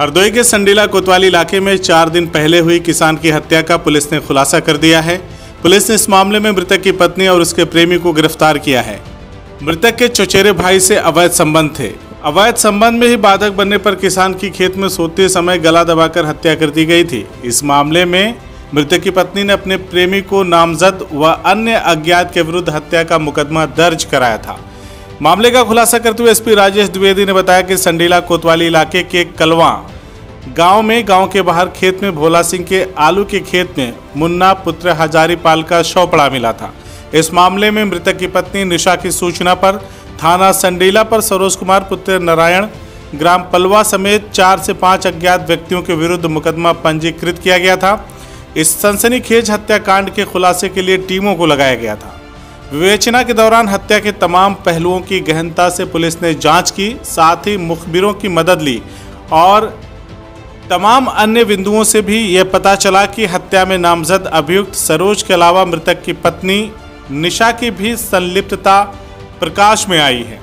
हरदोई के संडीला कोतवाली इलाके में चार दिन पहले हुई किसान की हत्या का पुलिस ने खुलासा कर दिया है। पुलिस ने इस मामले में मृतक की पत्नी और उसके प्रेमी को गिरफ़्तार किया है। मृतक के चचेरे भाई से अवैध संबंध थे। अवैध संबंध में ही बाधक बनने पर किसान की खेत में सोते समय गला दबाकर हत्या कर दी गई थी। इस मामले में मृतक की पत्नी ने अपने प्रेमी को नामजद व अन्य अज्ञात के विरुद्ध हत्या का मुकदमा दर्ज कराया था। मामले का खुलासा करते हुए एसपी राजेश द्विवेदी ने बताया कि संडीला कोतवाली इलाके के कलवा गाँव में गाँव के बाहर खेत में भोला सिंह के आलू के खेत में मुन्ना पुत्र हजारीपाल का शव पड़ा मिला था। इस मामले में मृतक की पत्नी निशा की सूचना पर थाना संडीला पर सरोज कुमार पुत्र नारायण, ग्राम पलवा समेत चार से पाँच अज्ञात व्यक्तियों के विरुद्ध मुकदमा पंजीकृत किया गया था। इस सनसनीखेज हत्याकांड के खुलासे के लिए टीमों को लगाया गया था। विवेचना के दौरान हत्या के तमाम पहलुओं की गहनता से पुलिस ने जाँच की, साथ ही मुखबिरों की मदद ली और तमाम अन्य बिंदुओं से भी यह पता चला कि हत्या में नामजद अभियुक्त सरोज के अलावा मृतक की पत्नी निशा की भी संलिप्तता प्रकाश में आई है।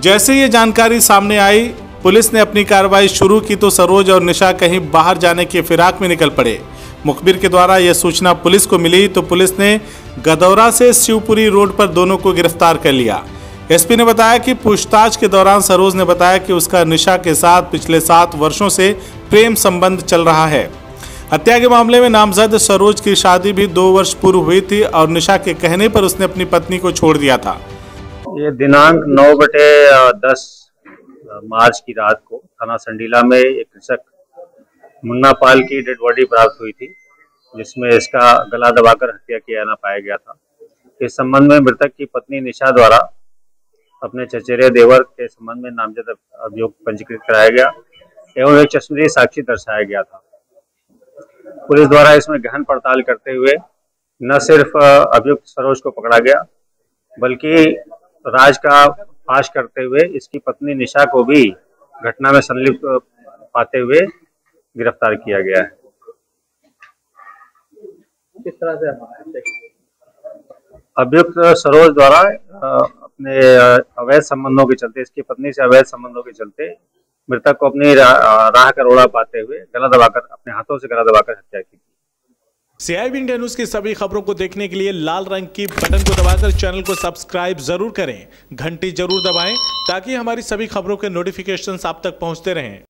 जैसे ये जानकारी सामने आई, पुलिस ने अपनी कार्रवाई शुरू की तो सरोज और निशा कहीं बाहर जाने की फिराक में निकल पड़े। मुखबिर के द्वारा यह सूचना पुलिस को मिली तो पुलिस ने गदौरा से शिवपुरी रोड पर दोनों को गिरफ़्तार कर लिया। एसपी ने बताया कि पूछताछ के दौरान सरोज ने बताया कि उसका निशा के साथ पिछले सात वर्षों से प्रेम संबंध चल रहा है। हत्या के मामले में नामजद सरोज की शादी भी दो वर्ष पूर्व हुई थी और निशा के कहने पर उसने अपनी पत्नी को छोड़ दिया था। ये दिनांक नौ बटे दस मार्च की रात को थाना संडीला में एक कृषक मुन्ना पाल की डेड बॉडी प्राप्त हुई थी, जिसमें इसका गला दबाकर हत्या किया ना पाया गया था। इस संबंध में मृतक की पत्नी निशा द्वारा अपने चचेरे देवर के संबंध में नामजद अभियोग पंजीकृत कराया गया एवं एक चश्मदीद साक्षी दर्शाया गया था। पुलिस द्वारा इसमें गहन पड़ताल करते हुए न सिर्फ़ अभियुक्त सरोज को पकड़ा गया, बल्कि राज का फाश करते हुए इसकी पत्नी निशा को भी घटना में संलिप्त पाते हुए गिरफ़्तार किया गया है। किस तरह से अभियुक्त सरोज द्वारा अपने अवैध संबंधों के चलते इसकी पत्नी से अवैध संबंधों के चलते मृतक को अपनी राह का रोड़ा पाते हुए गला दबाकर अपने हाथों से गला दबाकर हत्या की। सीआईबी इंडिया न्यूज़ की सभी खबरों को देखने के लिए लाल रंग की बटन को दबाकर चैनल को सब्सक्राइब ज़रूर करें। घंटी ज़रूर दबाएँ ताकि हमारी सभी खबरों के नोटिफिकेशन आप तक पहुँचते रहें।